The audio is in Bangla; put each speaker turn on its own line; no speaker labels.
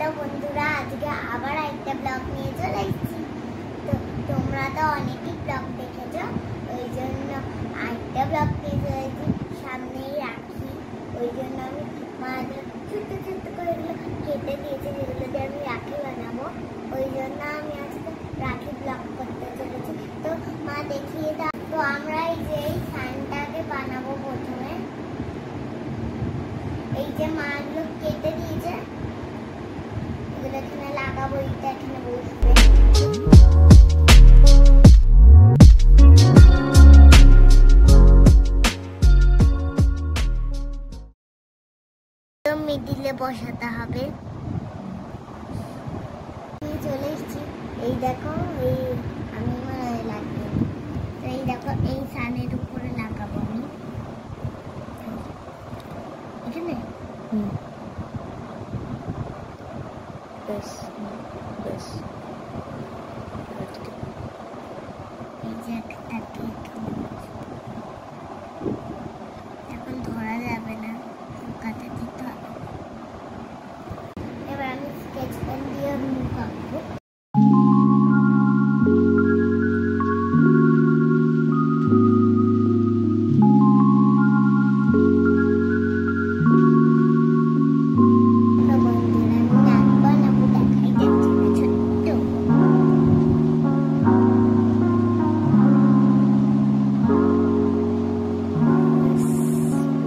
হ্যালো বন্ধুরা, আজকে আবার একটা ব্লগ নিয়ে চলে এসেছি। তো তোমরা তো অনেকই ব্লগ দেখেছ, ওই জন্য আরেকটা ব্লগ নিয়ে চলে এসেছি। সামনেই রাখি, ওই জন্য আমি মাদের ছোট্ট ছোট্ট করে এগুলো কেটে দিয়েছি, যেগুলো দিয়ে আমি রাখি বানাবো। ওই জন্য আমি আজকে রাখি ব্লগ করতে চলেছি। তো মা দেখিয়ে দাও। তো আমরা এই যে এই সানটাকে বানাবো প্রথমে। এই যে মাগুলো মিডিলে বসাতে হবে। চলে এসেছি। এই দেখো এই আমি লাগবে। তো এই দেখো এই সানের উপরে লাগাবো আমি। এখানে?
হুম। বেশ বেশ।
এই যে একটা